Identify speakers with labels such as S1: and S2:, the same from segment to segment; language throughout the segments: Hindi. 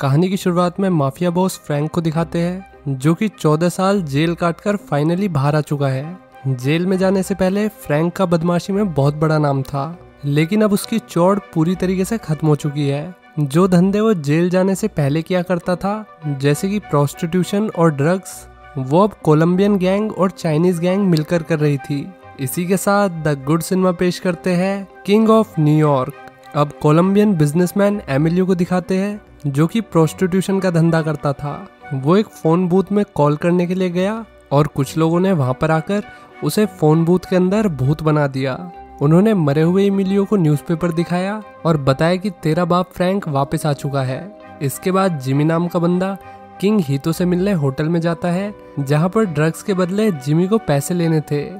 S1: कहानी की शुरुआत में माफिया बॉस फ्रैंक को दिखाते हैं, जो कि 14 साल जेल काटकर फाइनली बाहर आ चुका है। जेल में जाने से पहले फ्रैंक का बदमाशी में बहुत बड़ा नाम था, लेकिन अब उसकी चौड़ पूरी तरीके से खत्म हो चुकी है। जो धंधे वो जेल जाने से पहले किया करता था, जैसे कि प्रोस्टिट्यूशन और ड्रग्स वो अब कोलंबियन गैंग और चाइनीज़ गैंग मिलकर कर रही थी। इसी के साथ द गुड सिनेमा पेश करते हैं किंग ऑफ़ न्यूयॉर्क अब कोलंबियन बिजनेसमैन एमिलियो को दिखाते हैं जो कि प्रोस्टिट्यूशन का धंधा करता था। वो एक फ़ोन बूथ में कॉल करने के लिए गया और कुछ लोगों ने वहाँ पर आकर उसे फ़ोन बूथ के अंदर भूत बना दिया। उन्होंने मरे हुए इमिलियो को न्यूज़पेपर दिखाया और बताया कि तेरा बाप फ्रैंक वापस आ चुका है। इसके बाद जिमी नाम का बंदा किंग हीतो से मिलने होटल में जाता है, जहाँ पर ड्रग्स के बदले जिमी को पैसे लेने थे।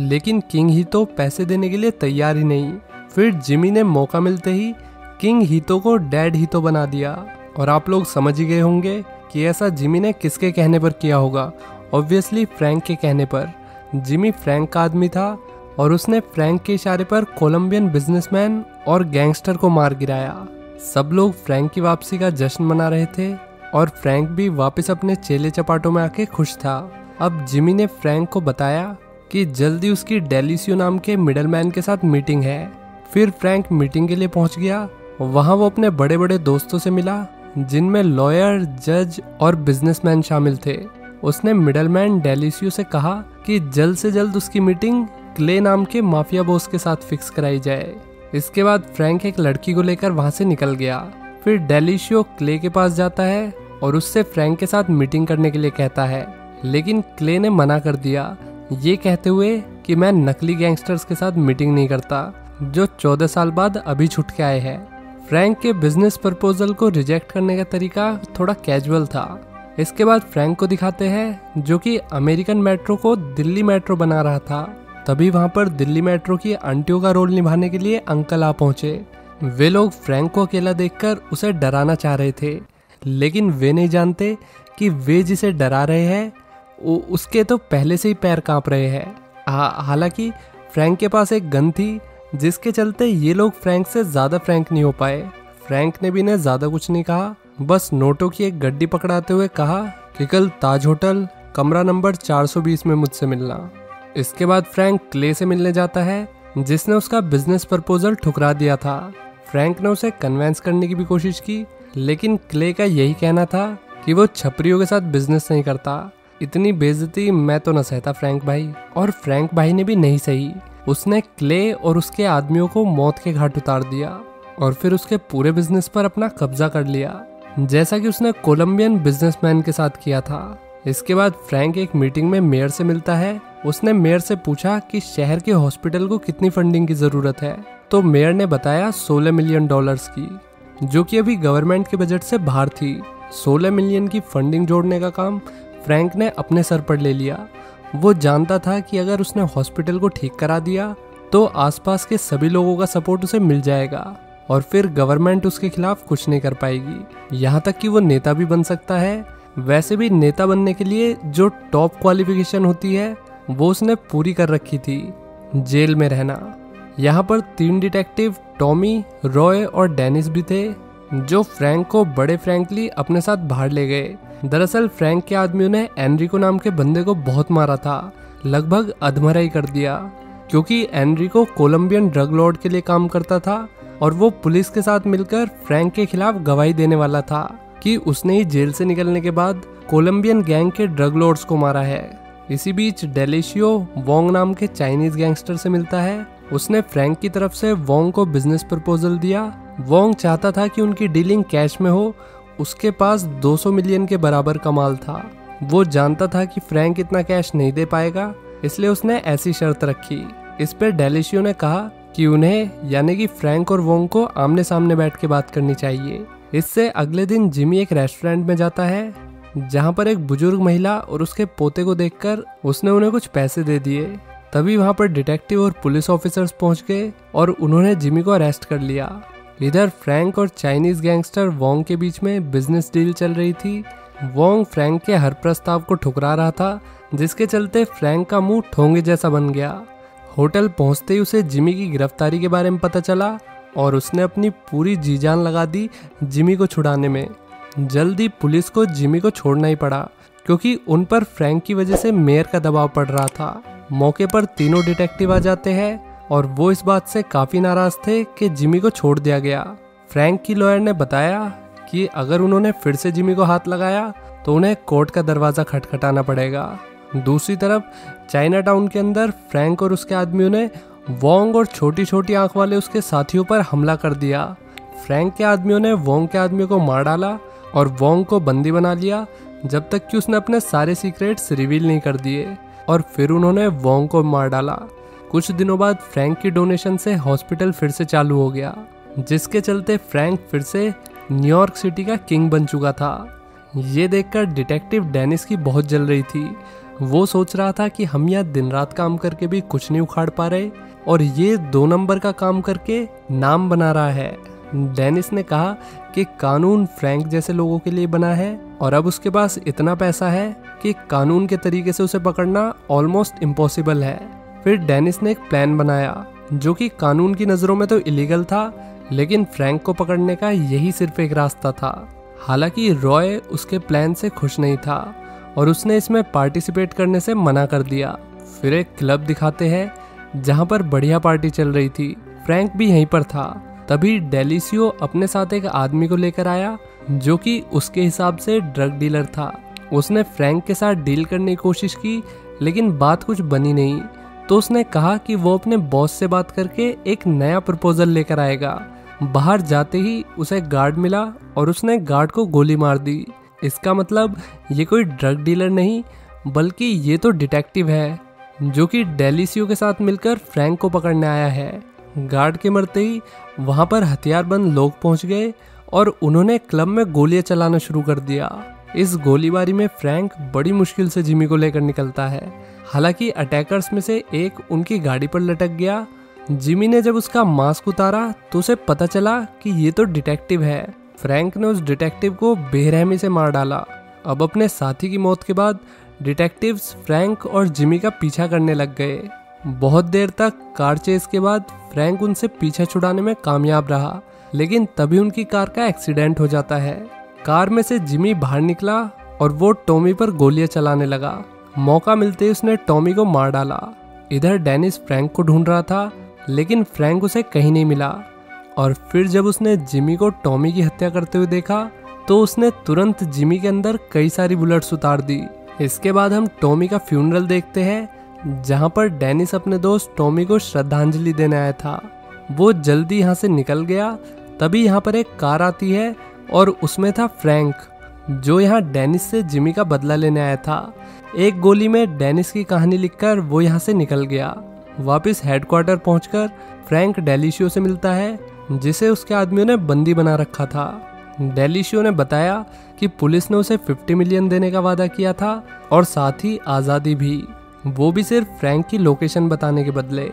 S1: लेकिन किंग हीतो पैसे देने के लिए तैयार ही नहीं। फिर जिमी ने मौका मिलते ही किंग हीतो को डैड हीतो बना दिया। और आप लोग समझ ही गए होंगे कि ऐसा जिमी ने किसके कहने पर किया होगा। ऑब्वियसली फ्रैंक के कहने पर। जिमी फ्रैंक का आदमी था और उसने फ्रैंक के इशारे पर कोलंबियन बिजनेसमैन और गैंगस्टर को मार गिराया। सब लोग फ्रैंक की वापसी का जश्न मना रहे थे और फ्रैंक भी वापस अपने चेले चपाटों में आके खुश था। अब जिमी ने फ्रैंक को बताया कि जल्दी उसकी डेलिसियो नाम के मिडलमैन के साथ मीटिंग है। फिर फ्रैंक मीटिंग के लिए पहुँच गया। वहाँ वो अपने बड़े बड़े दोस्तों से मिला जिनमें लॉयर, जज और बिजनेसमैन शामिल थे। उसने मिडलमैन डेलिसियो से कहा कि जल्द से जल्द उसकी मीटिंग क्ले नाम के माफिया बॉस के साथ फिक्स कराई जाए। इसके बाद फ्रैंक एक लड़की को लेकर वहाँ से निकल गया। फिर डेलिशियो क्ले के पास जाता है और उससे फ्रैंक के साथ मीटिंग करने के लिए कहता है। लेकिन क्ले ने मना कर दिया। ये कहते हुए कि मैं नकली गैंगस्टर्स के साथ मीटिंग नहीं करता, जो चौदह साल बाद अभी छुट के आए हैं। फ्रैंक के बिज़नेस प्रपोजल को रिजेक्ट करने का तरीका थोड़ा कैजुअल था। इसके बाद फ्रैंक को दिखाते हैं, जो कि अमेरिकन मेट्रो को दिल्ली मेट्रो बना रहा था। तभी वहाँ पर दिल्ली मेट्रो की आंटियों का रोल निभाने के लिए अंकल आ पहुँचे। वे लोग फ्रैंक को अकेला देखकर उसे डराना चाह रहे थे, लेकिन वे नहीं जानते कि वे जिसे डरा रहे हैं उसके तो पहले से ही पैर काँप रहे हैं, हालाँकि फ्रैंक के पास एक गन थी जिसके चलते ये लोग फ्रैंक से ज़्यादा फ्रैंक नहीं हो पाए। फ्रैंक ने भी ने ज़्यादा कुछ नहीं कहा। बस नोटों की एक गड्डी पकड़ाते हुए कहा कि कल ताज होटल, कमरा नंबर 420 में मुझसे मिलना। इसके बाद फ्रैंक क्ले से मिलने जाता है, जिसने उसका बिज़नेस प्रपोजल ठुकरा दिया था। फ्रैंक ने उसे कन्वेंस करने की भी कोशिश की, लेकिन क्ले का यही कहना था कि वो छपरियों के साथ बिज़नेस नहीं करता। इतनी बेजती मैं तो न सहता फ्रैंक भाई, और फ्रैंक भाई ने भी नहीं सही। उसने क्ले और उसके आदमियों को मौत के घाट उतार दिया और फिर उसके पूरे बिज़नेस पर अपना कब्जा कर लिया। जैसा कि उसने कोलंबियन बिजनेसमैन के साथ किया था। इसके बाद फ्रैंक एक मीटिंग में मेयर से मिलता है। उसने मेयर से पूछा कि शहर के हॉस्पिटल को कितनी फंडिंग की ज़रूरत है। तो मेयर ने बताया 16 मिलियन डॉलर्स की, जो कि अभी गवर्नमेंट के बजट से बाहर थी। 16 मिलियन की फंडिंग जोड़ने का काम फ्रैंक ने अपने सर पर ले लिया। वो जानता था कि अगर उसने हॉस्पिटल को ठीक करा दिया तो आसपास के सभी लोगों का सपोर्ट उसे मिल जाएगा, और फिर गवर्नमेंट उसके खिलाफ कुछ नहीं कर पाएगी। यहाँ तक कि वो नेता भी बन सकता है। वैसे भी नेता बनने के लिए जो टॉप क्वालिफिकेशन होती है, वो उसने पूरी कर रखी थी, जेल में रहना। यहाँ पर तीन डिटेक्टिव टॉमी, रॉय और डेनिस भी थे। जो फ्रैंक को बड़े फ्रैंकली अपने साथ बाहर ले गए। दरअसल फ्रैंक के आदमियों ने एनरिको नाम के बंदे को बहुत मारा था, लगभग अधमरा ही कर दिया, क्योंकि एनरिको कोलंबियन ड्रग लॉर्ड के लिए काम करता था और वो पुलिस के साथ मिलकर फ्रैंक के खिलाफ गवाही देने वाला था कि उसने ही जेल से निकलने के बाद कोलंबियन गैंग के ड्रग लॉर्ड्स को मारा है। इसी बीच डेलिशियो वोंग नाम के चाइनीज़ गैंगस्टर से मिलता है उसने फ्रैंक की तरफ़ से वोंग को बिज़नेस प्रपोजल दिया। वोंग चाहता था कि उनकी डीलिंग कैश में हो, उसके पास 200 मिलियन के बराबर कमाल था। वो जानता था कि फ्रैंक इतना कैश नहीं दे पाएगा, इसलिए उसने ऐसी शर्त रखी। इस पर डेलिशियो ने कहा कि उन्हें, यानी कि फ्रैंक और वोंग को आमने सामने बैठ के बात करनी चाहिए। इससे अगले दिन जिमी एक रेस्टोरेंट में जाता है, जहाँ पर एक बुज़ुर्ग महिला और उसके पोते को देखकर उसने उन्हें कुछ पैसे दे दिए। तभी वहाँ पर डिटेक्टिव और पुलिस ऑफिसर्स पहुँच गए और उन्होंने जिमी को अरेस्ट कर लिया। इधर फ्रैंक और चाइनीज़ गैंगस्टर वोंग के बीच में बिज़नेस डील चल रही थी। वोंग फ्रैंक के हर प्रस्ताव को ठुकरा रहा था, जिसके चलते फ्रैंक का मुँह ठोंगे जैसा बन गया। होटल पहुँचते ही उसे जिमी की गिरफ्तारी के बारे में पता चला और उसने अपनी पूरी जी जान लगा दी जिमी को छुड़ाने में। जल्दी पुलिस को जिमी को छोड़ना ही पड़ा, क्योंकि उन पर फ्रैंक की वजह से मेयर का दबाव पड़ रहा था। मौके पर तीनों डिटेक्टिव आ जाते हैं और वो इस बात से काफ़ी नाराज़ थे कि जिमी को छोड़ दिया गया। फ्रैंक की लॉयर ने बताया कि अगर उन्होंने फिर से जिमी को हाथ लगाया तो उन्हें कोर्ट का दरवाज़ा खटखटाना पड़ेगा। दूसरी तरफ़ चाइना टाउन के अंदर फ्रैंक और उसके आदमियों ने वोंग और छोटी छोटी आँख वाले उसके साथियों पर हमला कर दिया। फ्रैंक के आदमियों ने वोंग के आदमियों को मार डाला और वोंग को बंदी बना लिया, जब तक कि उसने अपने सारे सीक्रेट्स रिवील नहीं कर दिए। और फिर उन्होंने वोंग को मार डाला। कुछ दिनों बाद फ्रैंक की डोनेशन से हॉस्पिटल फिर से चालू हो गया, जिसके चलते फ्रैंक फिर से न्यूयॉर्क सिटी का किंग बन चुका था। ये देखकर डिटेक्टिव डेनिस की बहुत जल रही थी। वो सोच रहा था कि हम यहाँ दिन रात काम करके भी कुछ नहीं उखाड़ पा रहे, और ये दो नंबर का काम करके नाम बना रहा है। डेनिस ने कहा कि कानून फ्रैंक जैसे लोगों के लिए बना है और अब उसके पास इतना पैसा है कि कानून के तरीके से उसे पकड़ना ऑलमोस्ट इम्पॉसिबल है। फिर डेनिस ने एक प्लान बनाया, जो कि कानून की नज़रों में तो इलीगल था, लेकिन फ्रैंक को पकड़ने का यही सिर्फ़ एक रास्ता था। हालाँकि रॉय उसके प्लान से खुश नहीं था और उसने इसमें पार्टिसिपेट करने से मना कर दिया। फिर एक क्लब दिखाते हैं, जहाँ पर बढ़िया पार्टी चल रही थी। फ्रैंक भी यहीं पर था। तभी डेलिसियो अपने साथ एक आदमी को लेकर आया, जो कि उसके हिसाब से ड्रग डीलर था। उसने फ्रैंक के साथ डील करने की कोशिश की, लेकिन बात कुछ बनी नहीं। तो उसने कहा कि वो अपने बॉस से बात करके एक नया प्रपोजल लेकर आएगा। बाहर जाते ही उसे गार्ड मिला और उसने गार्ड को गोली मार दी। इसका मतलब ये कोई ड्रग डीलर नहीं, बल्कि ये तो डिटेक्टिव है, जो कि डेलिसियो के साथ मिलकर फ्रैंक को पकड़ने आया है। गार्ड के मरते ही वहाँ पर हथियारबंद लोग पहुँच गए और उन्होंने क्लब में गोलियाँ चलाना शुरू कर दिया। इस गोलीबारी में फ्रैंक बड़ी मुश्किल से जिमी को लेकर निकलता है। हालाँकि अटैकर्स में से एक उनकी गाड़ी पर लटक गया। जिमी ने जब उसका मास्क उतारा तो उसे पता चला कि ये तो डिटेक्टिव है। फ्रैंक ने उस डिटेक्टिव को बेरहमी से मार डाला। अब अपने साथी की मौत के बाद डिटेक्टिव्स फ्रैंक और जिमी का पीछा करने लग गए। बहुत देर तक कार चेस के बाद फ्रैंक उनसे पीछा छुड़ाने में कामयाब रहा, लेकिन तभी उनकी कार का एक्सीडेंट हो जाता है। कार में से जिमी बाहर निकला और वो टॉमी पर गोलियाँ चलाने लगा। मौका मिलते ही उसने टॉमी को मार डाला। इधर डेनिस फ्रैंक को ढूंढ रहा था, लेकिन फ्रैंक उसे कहीं नहीं मिला। और फिर जब उसने जिमी को टॉमी की हत्या करते हुए देखा तो उसने तुरंत जिमी के अंदर कई सारी बुलेट्स उतार दी। इसके बाद हम टॉमी का फ्यूनरल देखते हैं जहाँ पर डेनिस अपने दोस्त टॉमी को श्रद्धांजलि देने आया था। वो जल्दी यहाँ से निकल गया, तभी यहाँ पर एक कार आती है और उसमें था फ्रैंक, जो यहाँ डेनिस से जिमी का बदला लेने आया था। एक गोली में डेनिस की कहानी लिखकर वो यहाँ से निकल गया। वापस हेडक्वार्टर पहुंचकर फ्रैंक डेलिशियो से मिलता है, जिसे उसके आदमियों ने बंदी बना रखा था। डेलिशियो ने बताया कि पुलिस ने उसे 50 मिलियन देने का वादा किया था और साथ ही आज़ादी भी। वो भी सिर्फ़ फ्रैंक की लोकेशन बताने के बदले।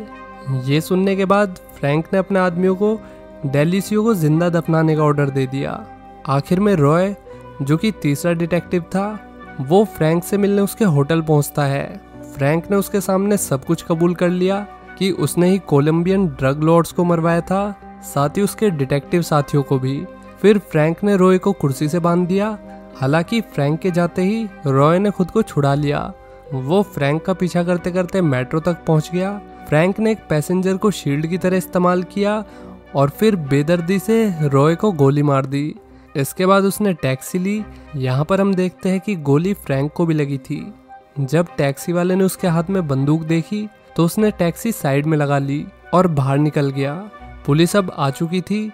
S1: ये सुनने के बाद फ्रैंक ने अपने आदमियों को डेलिशियो को ज़िंदा दफनाने का ऑर्डर दे दिया। आखिर में रॉय, जो कि तीसरा डिटेक्टिव था, वो फ्रैंक से मिलने उसके होटल पहुँचता है। फ्रैंक ने उसके सामने सब कुछ कबूल कर लिया कि उसने ही कोलंबियन ड्रग लॉर्ड्स को मरवाया था, साथ ही उसके डिटेक्टिव साथियों को भी। फिर फ्रैंक ने रॉय को कुर्सी से बाँध दिया। हालाँकि फ्रैंक के जाते ही रॉय ने खुद को छुड़ा लिया। वो फ्रैंक का पीछा करते करते मेट्रो तक पहुँच गया। फ्रैंक ने एक पैसेंजर को शील्ड की तरह इस्तेमाल किया और फिर बेदर्दी से रॉय को गोली मार दी। इसके बाद उसने टैक्सी ली। यहाँ पर हम देखते हैं कि गोली फ्रैंक को भी लगी थी। जब टैक्सी वाले ने उसके हाथ में बंदूक देखी तो उसने टैक्सी साइड में लगा ली और बाहर निकल गया। पुलिस अब आ चुकी थी,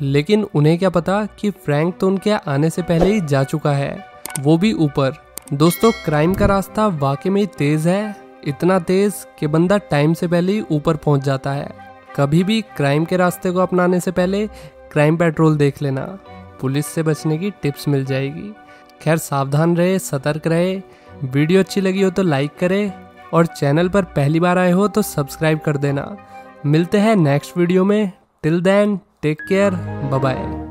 S1: लेकिन उन्हें क्या पता कि फ्रैंक तो उनके आने से पहले ही जा चुका है। वो भी ऊपर। दोस्तों क्राइम का रास्ता वाकई में तेज है। इतना तेज कि बंदा टाइम से पहले ही ऊपर पहुँच जाता है। कभी भी क्राइम के रास्ते को अपनाने से पहले क्राइम पेट्रोल देख लेना। पुलिस से बचने की टिप्स मिल जाएगी। खैर, सावधान रहे, सतर्क रहे। वीडियो अच्छी लगी हो तो लाइक करें। और चैनल पर पहली बार आए हो तो सब्सक्राइब कर देना। मिलते हैं नेक्स्ट वीडियो में। Till then take care bye